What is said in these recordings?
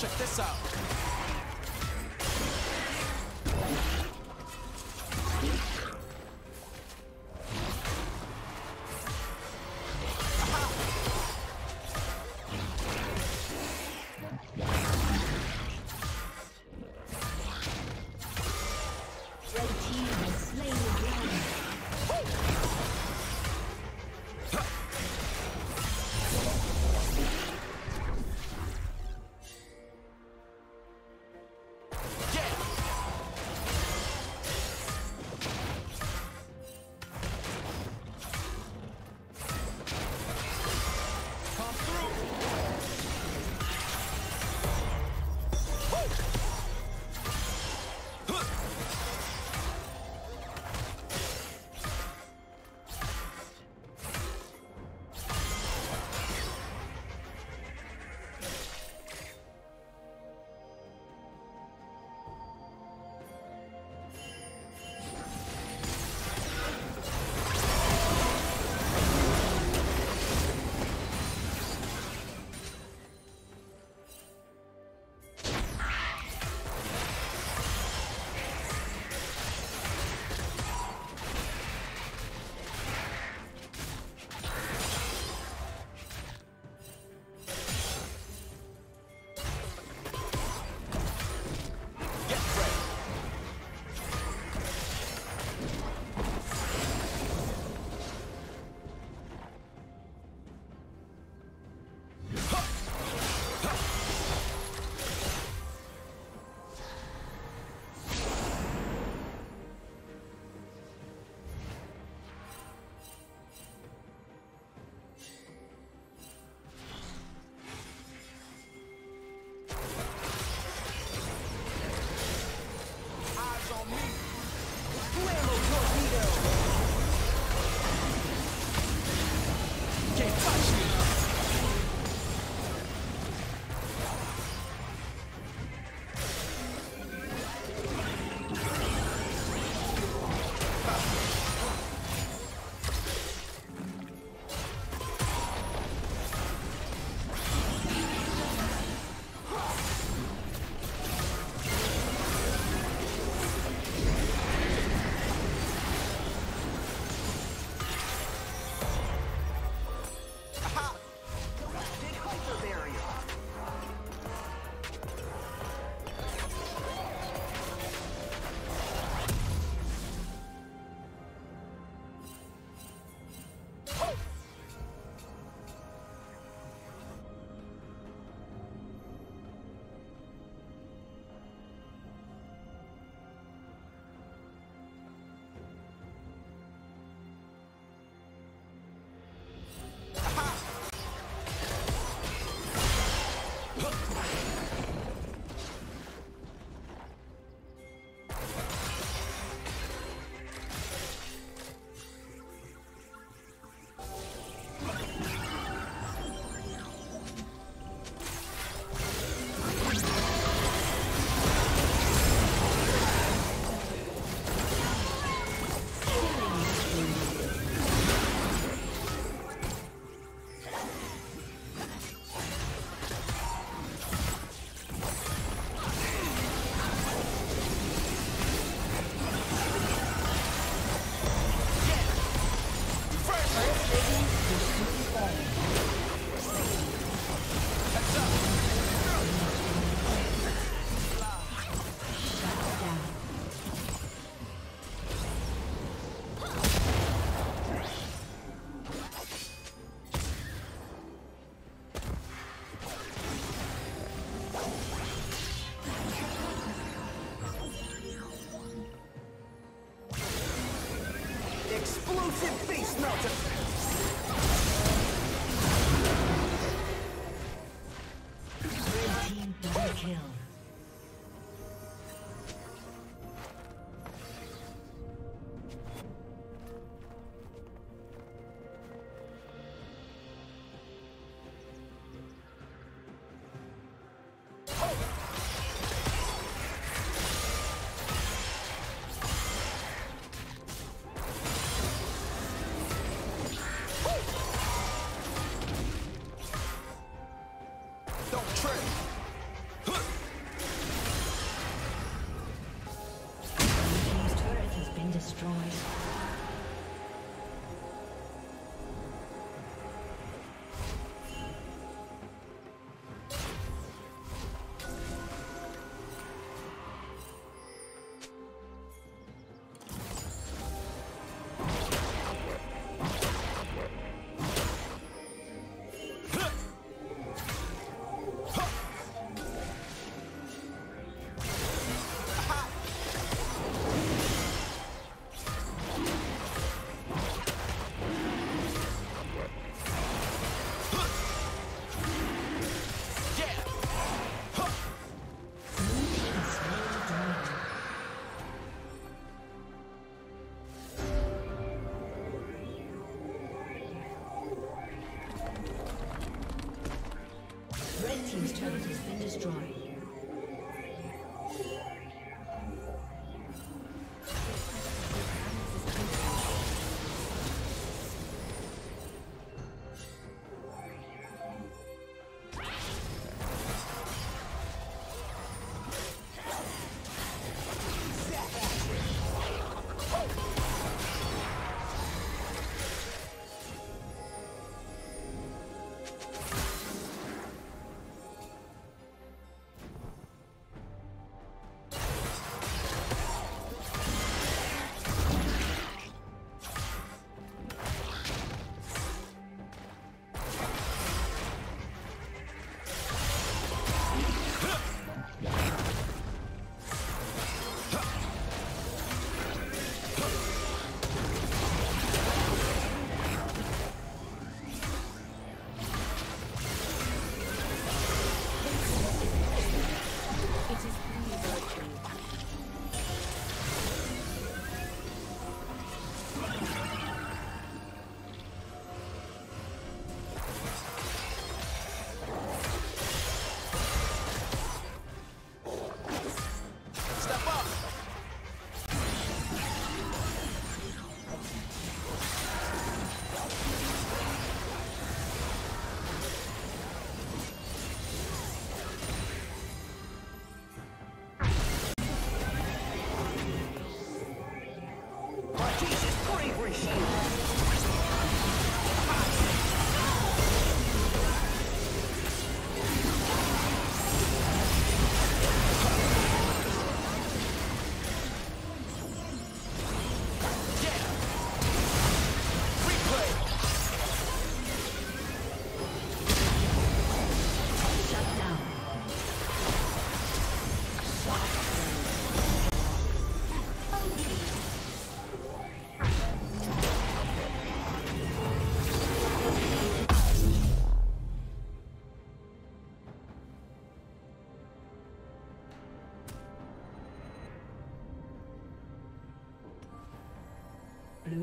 Check this out.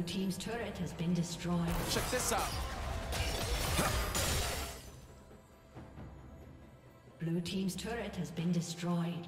Team's turret has been destroyed. Check this out. Blue Team's turret has been destroyed.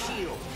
Shield.